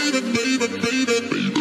baby, baby, baby.